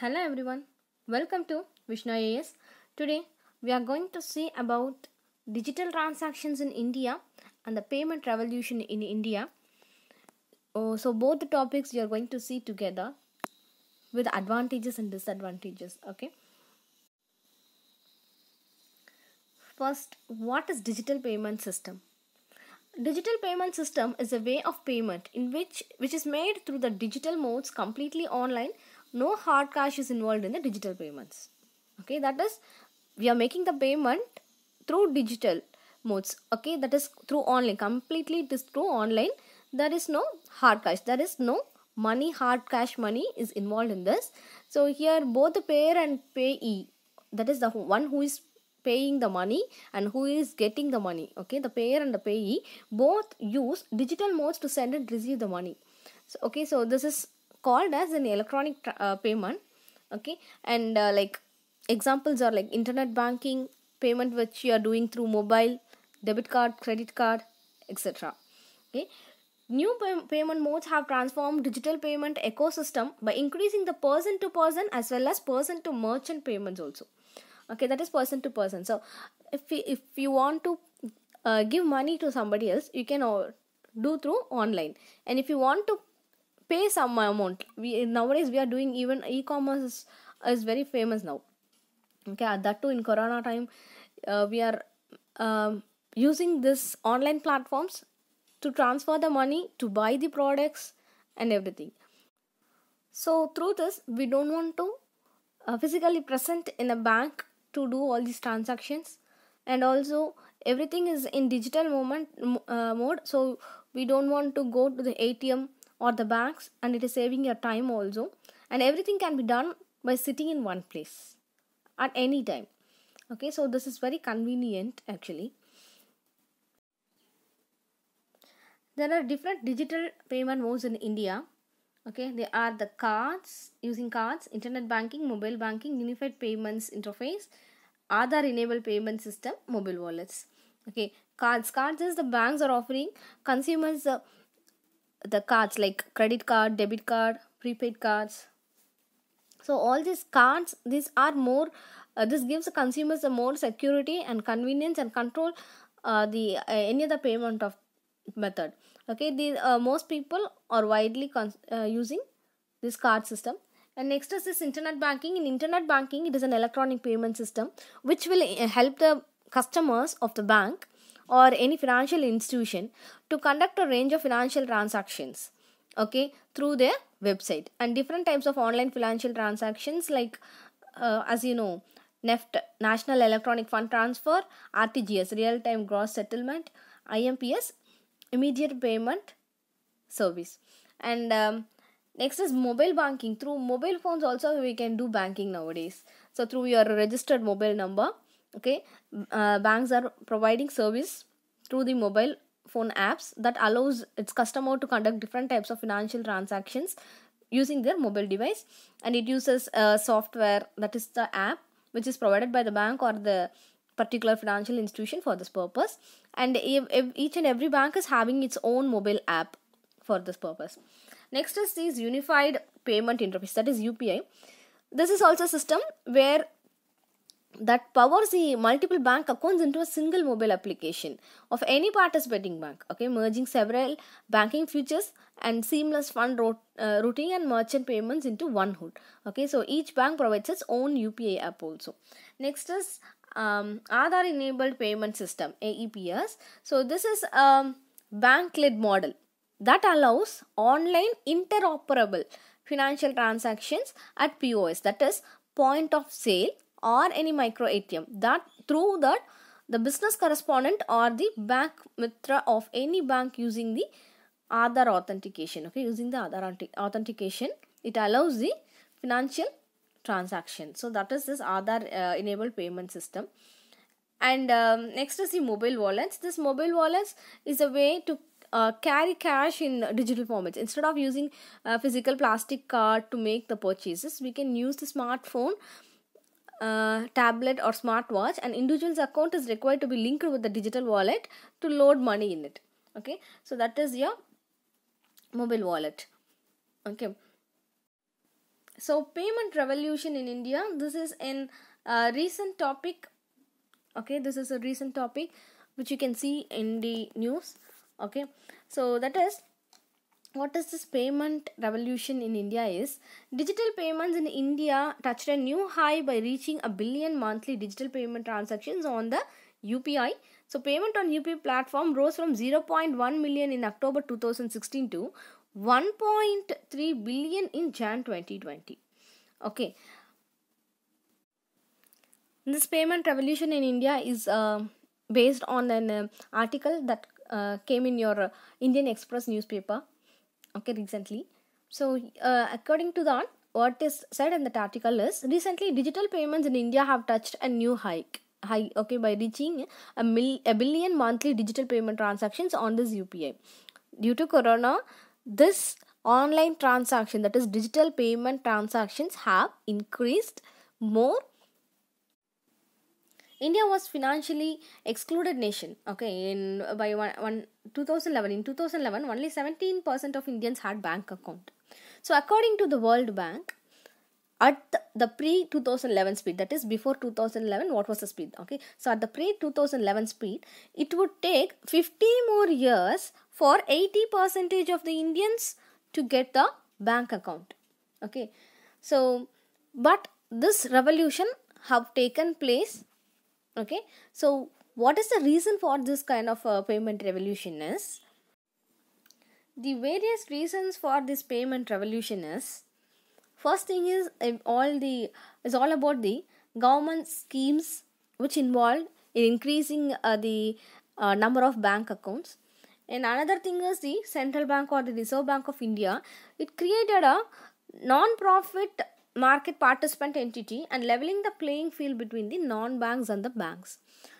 Hello everyone, welcome to Vishnu IAS. Today we are going to see about digital transactions in India and the payment revolution in India. Oh, so both the topics you are going to see together with advantages and disadvantages. Okay. First, what is digital payment system? Digital payment system is a way of payment in which which is made through the digital modes completely online. No hard cash is involved in the digital payments. Okay, that is we are making the payment through digital modes. Okay, that is through online. Completely it is through online. There is no hard cash. There is no money, hard cash money is involved in this. So here both the payer and payee, that is the one who is paying the money and who is getting the money okay the payer and the payee both use digital modes to send and receive the money so okay so this is called as an electronic uh, payment okay? And uh, like examples are like internet banking payment which you are doing through mobile debit card credit card etc okay? New pay- payment modes have transformed digital payment ecosystem by increasing the person to person as well as person to merchant payments also okay? That is person to person. So if we, if you want to uh, give money to somebody else you can uh, do through online. And if you want to pay some amount. We nowadays we are doing even e-commerce is, is very famous now. Okay that too in corona time uh, we are um, using this online platforms to transfer the money to buy the products and everything. So through this we don't want to uh, physically present in a bank to do all these transactions. And also everything is in digital moment uh, mode. So we don't want to go to the atm or the banks and it is saving your time also. And everything can be done by sitting in one place at any time. Okay so this is very convenient actually. There are different digital payment modes in india. Okay they are the cards using cards internet banking mobile banking unified payments interface Aadhaar enabled payment system mobile wallets. Okay cards cards is the banks are offering consumers uh, the cards like credit card debit card prepaid cards. So all these cards these are more uh, this gives the consumers a more security and convenience and control uh, the uh, any other payment of method. Okay the uh, most people are widely uh, using this card system. And next is this internet banking. In internet banking it is an electronic payment system which will uh, help the customers of the bank or any financial institution to conduct a range of financial transactions okay through their website. And different types of online financial transactions like uh, as you know neft national electronic fund transfer rtgs real time gross settlement imps immediate payment service. And um, next is mobile banking. Through mobile phones also we can do banking nowadays. So through your registered mobile number okay? Uh, banks are providing service through the mobile phone apps that allows its customer to conduct different types of financial transactions using their mobile device. And it uses a software that is the app which is provided by the bank or the particular financial institution for this purpose. And each and every bank is having its own mobile app for this purpose. Next is this unified payment interface that is upi this is also a system where that powers the multiple bank accounts into a single mobile application of any participating bank okay? Merging several banking features and seamless fund uh, routing and merchant payments into one hood okay? So each bank provides its own upi app also. Next is um, Aadhaar enabled payment system AEPS. So this is a bank led model that allows online interoperable financial transactions at POS that is point of sale or any micro ATM that through that the business correspondent or the bank mitra of any bank using the Aadhaar authentication okay? Using the Aadhaar authentication it allows the financial transaction. So that is this Aadhaar uh, enabled payment system. And um, next is the mobile wallets. This mobile wallets is a way to uh, carry cash in digital formats. Instead of using a physical plastic card to make the purchases we can use the smartphone uh, tablet or smartwatch an individual's account is required to be linked with the digital wallet to load money in it okay so that is your mobile wallet okay so payment revolution in India. This is in a recent topic. Okay, this is a recent topic which you can see in the news. Okay, so that is what is this payment revolution in India is digital payments in India touched a new high by reaching a billion monthly digital payment transactions on the UPI. So payment on UPI platform rose from 0.1 million in October 2016 to 1.3 billion in Jan 2020. Okay. This payment revolution in India is uh, based on an uh, article that uh, came in your uh, Indian Express newspaper okay recently. So uh, according to that what is said in that article is recently digital payments in india have touched a new hike high okay by reaching a, mil- a billion monthly digital payment transactions on this upi due to corona this online transaction that is digital payment transactions have increased more India was financially excluded nation. Okay, in by one, one 2011 in 2011 only 17% of Indians had bank account. So according to the World Bank, at the pre 2011 speed that is before 2011 what was the speed okay so at the pre 2011 speed it would take 50 more years for 80 percentage of the indians to get the bank account okay so but this revolution have taken place okay. So what is the reason for this kind of uh, payment revolution is? The various reasons for this payment revolution is first thing is all the is all about the government schemes which involved in increasing uh, the uh, number of bank accounts. And another thing is the central bank or the reserve bank of india it created a non-profit market participant entity and leveling the playing field between the non-banks and the banks.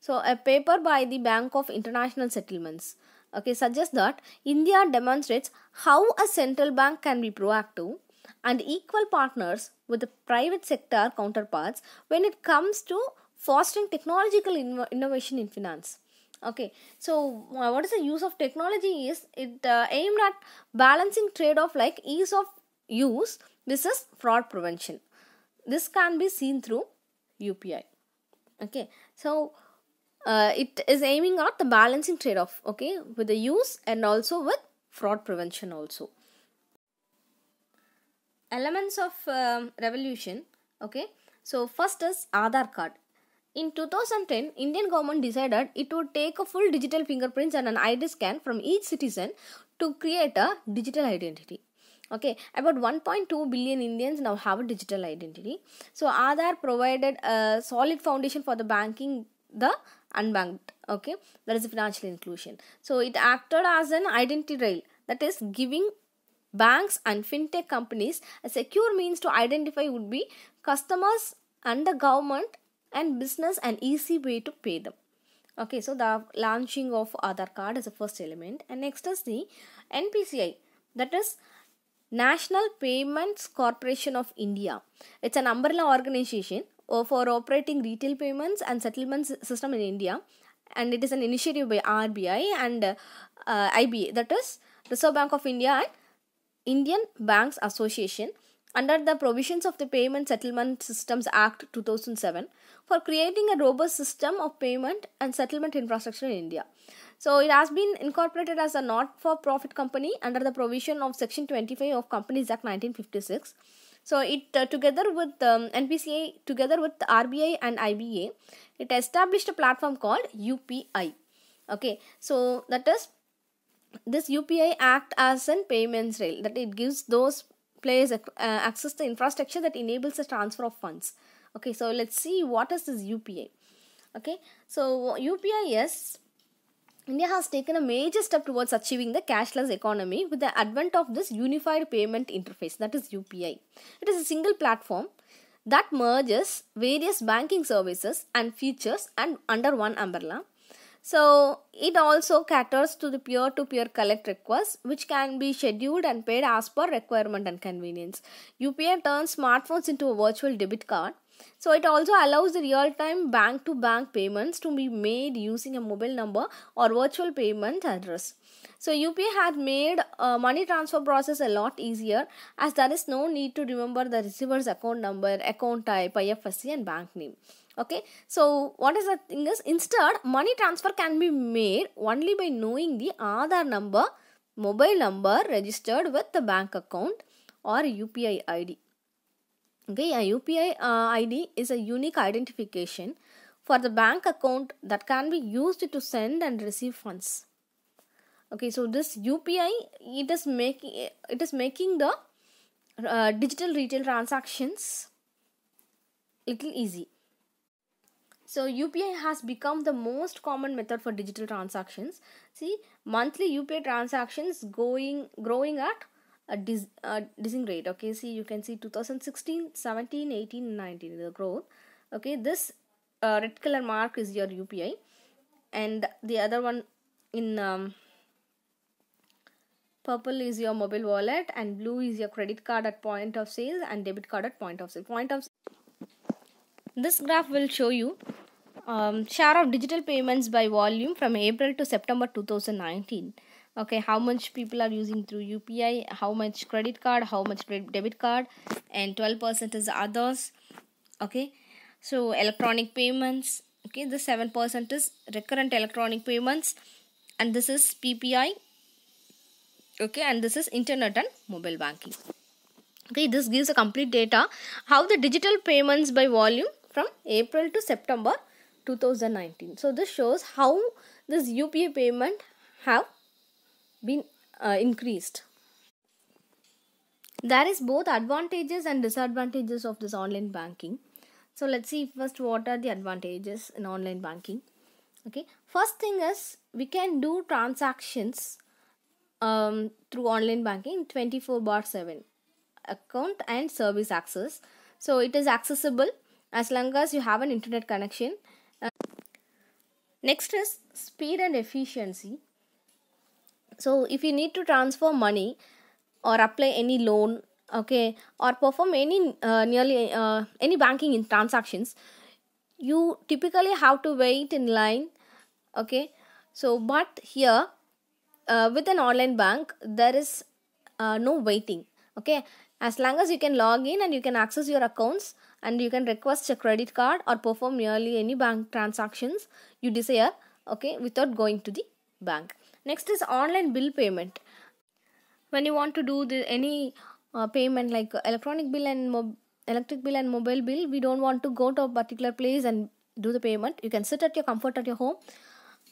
So a paper by the Bank of International Settlements okay suggests that India demonstrates how a central bank can be proactive and equal partners with the private sector counterparts when it comes to fostering technological inno- innovation in finance okay so uh, what is the use of technology is it uh, aimed at balancing trade off like ease of use this is fraud prevention. This can be seen through upi okay so uh, it is aiming at the balancing trade off okay with the use and also with fraud prevention also. Elements of um, revolution okay so first is aadhaar card. In 2010 indian government decided it would take a full digital fingerprints and an id scan from each citizen to create a digital identity okay about 1.2 billion indians now have a digital identity. So aadhaar provided a solid foundation for the banking the unbanked okay? That is financial inclusion. So it acted as an identity rail that is giving banks and fintech companies a secure means to identify would be customers and the government and business an easy way to pay them. Okay so the launching of aadhaar card is the first element. And next is the npci that is National Payments Corporation of India. It's an umbrella organization for operating retail payments and settlements system in India and it is an initiative by RBI and uh, IBA that is Reserve Bank of India and Indian Banks Association under the provisions of the Payment Settlement Systems Act 2007 for creating a robust system of payment and settlement infrastructure in India. So it has been incorporated as a not-for-profit company under the provision of Section 25 of Companies Act 1956. So it uh, together with um, NPCI, together with RBI and IBA, it established a platform called UPI. Okay, so that is this UPI act as an payments rail that it gives those players uh, access to infrastructure that enables the transfer of funds. Okay, so let's see what is this UPI. Okay, so UPI is India has taken a major step towards achieving the cashless economy with the advent of this unified payment interface that is UPI. It is a single platform that merges various banking services and features and under one umbrella. So it also caters to the peer-to-peer collect requests which can be scheduled and paid as per requirement and convenience. UPI turns smartphones into a virtual debit card. So it also allows the real-time bank-to-bank payments to be made using a mobile number or virtual payment address. So UPI had made a money transfer process a lot easier as there is no need to remember the receiver's account number, account type, IFSC and bank name. Okay? So what is the thing is instead money transfer can be made only by knowing the Aadhaar number mobile number registered with the bank account or UPI ID okay a UPI uh, ID is a unique identification for the bank account that can be used to send and receive funds okay so this UPI it is making it is making the uh, digital retail transactions little easy so UPI has become the most common method for digital transactions. See, monthly UPI transactions going growing at a dis, uh, dizzying rate. Okay, see you can see 2016, 17, 18, 19 the growth. Okay, this uh, red color mark is your UPI, and the other one in um, purple is your mobile wallet, and blue is your credit card at point of sale and debit card at point of sale. Point of this graph will show you um, share of digital payments by volume from April to September 2019. Okay, how much people are using through UPI, how much credit card, how much debit card, and 12% is others. Okay, so electronic payments. Okay, the 7% is recurrent electronic payments, and this is PPI. Okay, and this is internet and mobile banking. Okay, this gives a complete data how the digital payments by volume from April to September 2019 so this shows how this upi payment have been uh, increased. There is both advantages and disadvantages of this online banking. So let's see first what are the advantages in online banking. Okay. First thing is we can do transactions um, through online banking 24 bar 7 account and service access. So it is accessible as long as you have an internet connection. Next is speed and efficiency so if you need to transfer money or apply any loan okay or perform any uh, nearly uh, any banking in transactions you typically have to wait in line okay? So but here uh, with an online bank there is uh, no waiting okay? As long as you can log in and you can access your accounts and you can request a credit card or perform nearly any bank transactions you desire okay without going to the bank next is online bill payment. When you want to do the any uh, payment like electronic bill and mob- electric bill and mobile bill we don't want to go to a particular place and do the payment. You can sit at your comfort at your home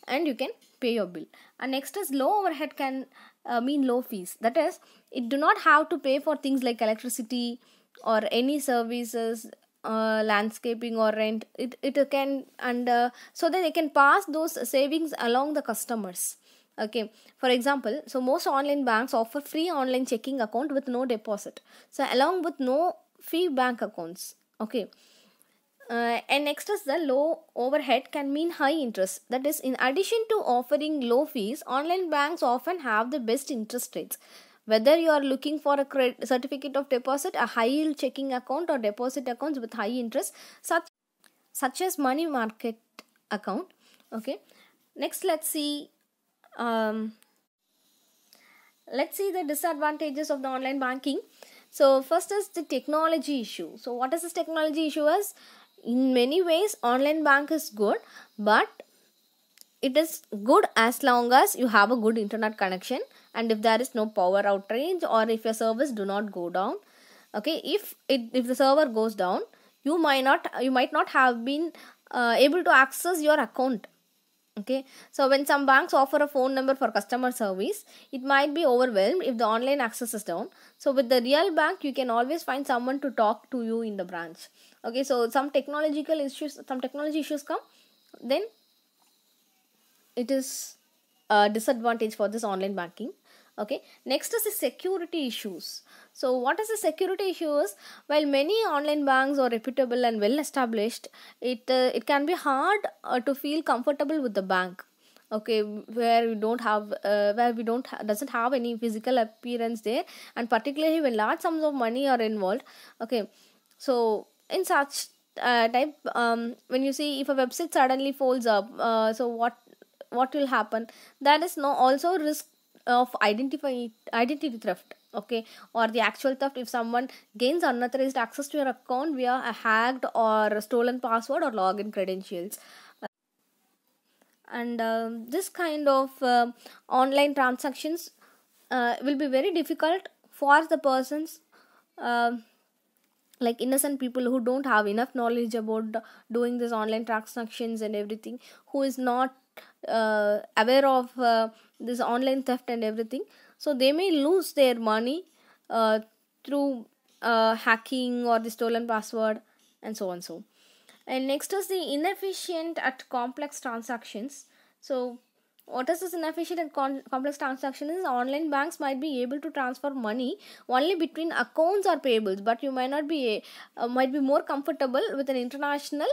and you can pay your bill. And next is low overhead can uh, mean low fees. That is it do not have to pay for things like electricity or any services uh, landscaping or rent. It, it can and uh, so that they can pass those savings along the customers okay. For example so most online banks offer free online checking account with no deposit. So along with no fee bank accounts. Okay. Uh, and next is the low overhead can mean high interest. That is in addition to offering low fees online banks often have the best interest rates. Whether you are looking for a credit certificate of deposit a high yield checking account or deposit accounts with high interest such such as money market account. Okay. Next let's see um, let's see the disadvantages of the online banking. So first is the technology issue. So what is this technology issue is in many ways online bank is good but it is good as long as you have a good internet connection and if there is no power outage or if your service do not go down. Okay if it if the server goes down you might not you might not have been uh, able to access your account okay? So when some banks offer a phone number for customer service it might be overwhelmed if the online access is down. So with the real bank you can always find someone to talk to you in the branch. Okay? So some technological issues some technology issues come then it is a disadvantage for this online banking okay? Next is the security issues. So what is the security issues? While many online banks are reputable and well established it uh, it can be hard uh, to feel comfortable with the bank. Okay? Where we don't have uh, where we don't ha- doesn't have any physical appearance there. And particularly when large sums of money are involved. Okay? So in such uh, type um, when you see if a website suddenly folds up uh, so what what will happen? That is no also risk of identify identity theft okay? Or the actual theft if someone gains unauthorized access to your account via a hacked or stolen password or login credentials. And um this kind of uh, online transactions uh, will be very difficult for the persons uh, like innocent people who don't have enough knowledge about doing this online transactions and everything who is not uh, aware of uh, this online theft and everything. So they may lose their money uh, through uh, hacking or the stolen password and so on so. And next is the inefficient at complex transactions. So what is this inefficient and con- complex transaction is online banks might be able to transfer money only between accounts or payables but you might not be uh, might be more comfortable with an international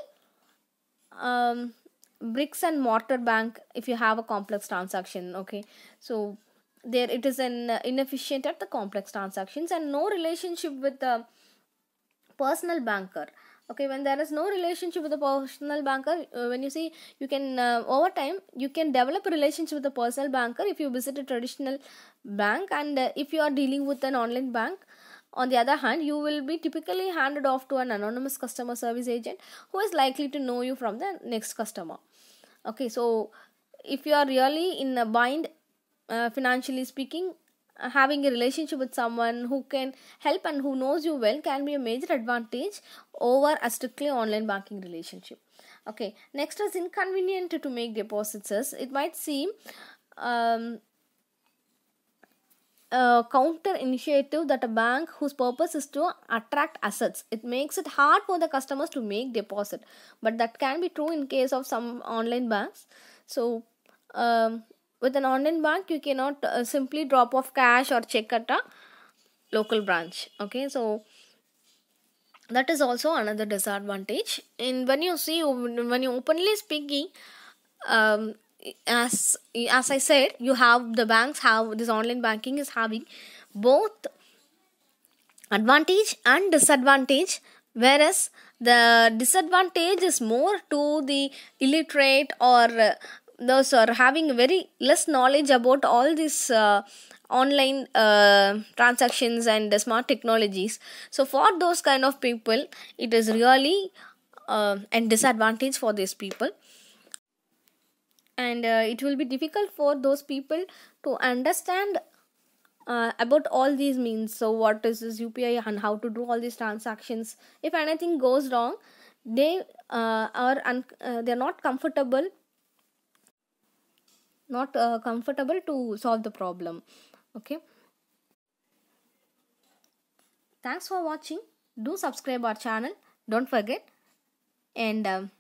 um, bricks and mortar bank if you have a complex transaction okay? So there it is an uh, inefficient at the complex transactions and no relationship with the personal banker okay? When there is no relationship with the personal banker uh, when you see you can uh, over time you can develop a relationship with the personal banker if you visit a traditional bank and uh, if you are dealing with an online bank. On the other hand you will be typically handed off to an anonymous customer service agent who is likely to know you from the next customer okay so if you are really in a bind uh, financially speaking uh, having a relationship with someone who can help and who knows you well can be a major advantage over a strictly online banking relationship. Okay next is inconvenient to make deposits. It might seem um, a counter initiative that a bank whose purpose is to attract assets. It makes it hard for the customers to make deposit but that can be true in case of some online banks. So um, with an online bank you cannot uh, simply drop off cash or check at a local branch. Okay so that is also another disadvantage. And when you see when you openly speaking um, as as i said you have the banks have this online banking is having both advantage and disadvantage whereas the disadvantage is more to the illiterate or uh, those are having very less knowledge about all these uh, online uh, transactions and the smart technologies. So for those kind of people it is really uh, disadvantage for these people and uh, it will be difficult for those people to understand uh, about all these means. So what is this upi and how to do all these transactions? If anything goes wrong they uh, are uh, they're not comfortable not uh, comfortable to solve the problem. Okay? Thanks for watching. Do subscribe our channel. Don't forget. And um,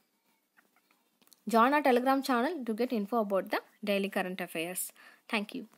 join our telegram channel to get info about the daily current affairs. Thank you